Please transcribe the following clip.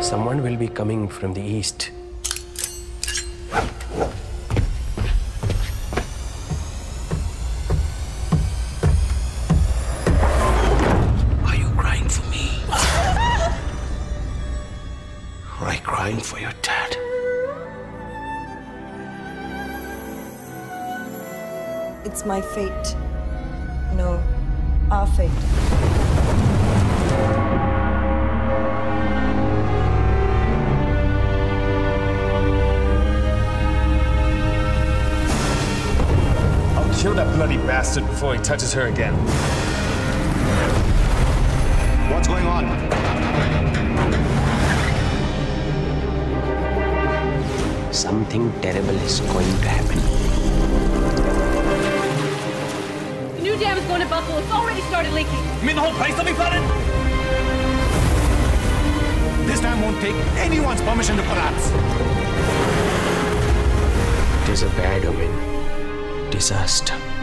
Someone will be coming from the east. Are you crying for me? or are you crying for your dad? It's my fate. No, our fate. Kill that bloody bastard before he touches her again. What's going on? Something terrible is going to happen. The new dam is going to Buffalo. It's already started leaking. You mean the whole place will be flooded? This dam won't take anyone's permission to collapse. It is a bad omen. Disaster.